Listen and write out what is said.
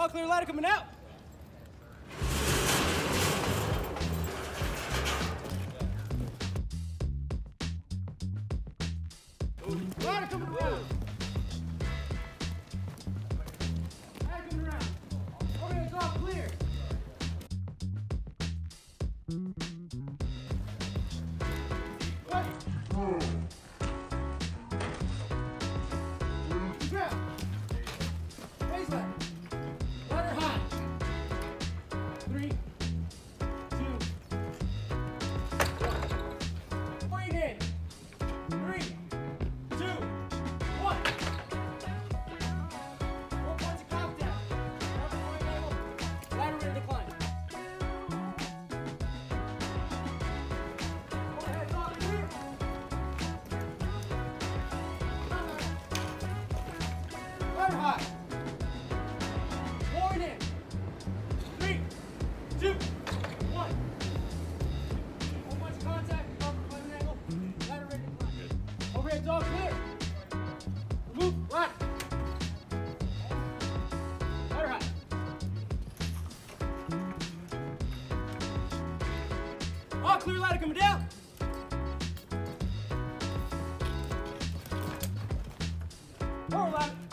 All clear, ladder coming out. Ladder coming around. Ladder coming around. Okay, it's all clear. Turn high. Forward in. Three, two, one. One much contact. Cover by an angle. Ladder ready to. Overhead dog clear. Remove. Ladder. Clear ladder coming down. Forward ladder.